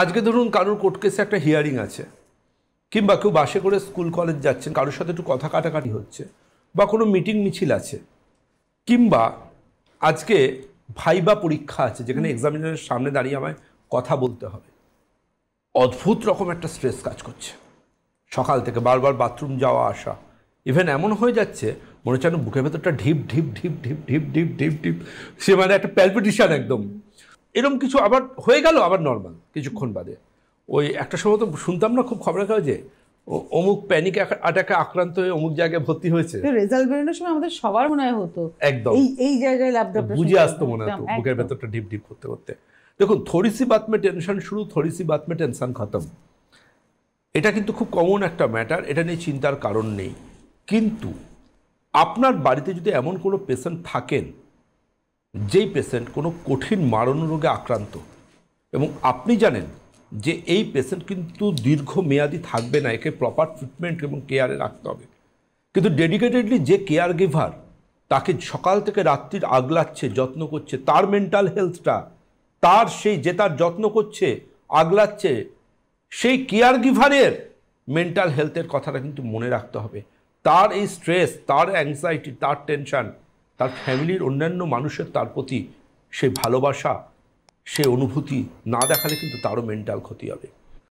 আজকে ধরুন কারোর কোর্ট কেসে একটা হিয়ারিং আছে কিংবা কেউ বাসে করে স্কুল কলেজ যাচ্ছেন কারোর সাথে একটু কথা কাটাকাটি হচ্ছে বা কোনো মিটিং মিছিল আছে কিংবা আজকে ভাইবা পরীক্ষা আছে যেখানে এক্সামিনারের সামনে দাঁড়িয়ে আমায় কথা বলতে হবে। অদ্ভুত রকম একটা স্ট্রেস কাজ করছে। সকাল থেকে বারবার বাথরুম যাওয়া আসা ইভেন এমন হয়ে যাচ্ছে মনে হচ্ছে বুকের ভেতরটা ঢিপ ঢিপ ঢিপ ঢিপ ঢিপ ঢিপ ঢিপ ঢিপ সে মানে একটা প্যালপিটিশন একদম। এরকম কিছু আবার হয়ে গেল আবার নর্মাল কিছুক্ষণ বাদে। ওই একটা সময় তো শুনতাম না খুব খবরের কাগজে অমুক প্যানিক অ্যাটাকে আক্রান্ত হয়ে অমুক জায়গায় ভর্তি হয়েছে। রেজাল্ট বেরোনোর সময় আমাদের সবার মনে হতো। একদম। এই এই জায়গায় বুঝে আসতো মনে হতো বুকের ভেতরটা ঢিপ ঢিপ করতে করতে। দেখুন থরিসি সি বাত মে টেনশন শুরু থোড়ি সি বাত মে টেনশন খতম। এটা কিন্তু খুব কমন একটা ম্যাটার এটা নিয়ে চিন্তার কারণ নেই। কিন্তু আপনার বাড়িতে যদি এমন কোনো পেশেন্ট থাকেন যেই পেশেন্ট কোনো কঠিন মারণ রোগে আক্রান্ত এবং আপনি জানেন যে এই পেশেন্ট কিন্তু দীর্ঘ মেয়াদি থাকবে না, একে প্রপার ট্রিটমেন্ট এবং কেয়ারে রাখতে হবে। কিন্তু ডেডিকেটেডলি যে কেয়ার গিভার তাকে সকাল থেকে রাত্রির আগলাচ্ছে, যত্ন করছে, তার মেন্টাল হেলথটা তার সেই যে তার যত্ন করছে, আগলাচ্ছে, সেই কেয়ার গিভারের মেন্টাল হেলথের কথাটা কিন্তু মনে রাখতে হবে। তার এই স্ট্রেস তার অ্যাংজাইটি তার টেনশন তার ফ্যামিলির অন্যান্য মানুষের তার প্রতি সেই ভালোবাসা, সে অনুভূতি না দেখালে কিন্তু তারও মেন্টাল ক্ষতি হবে।